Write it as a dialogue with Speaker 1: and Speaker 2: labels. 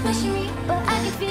Speaker 1: It's pushing me, but I can feel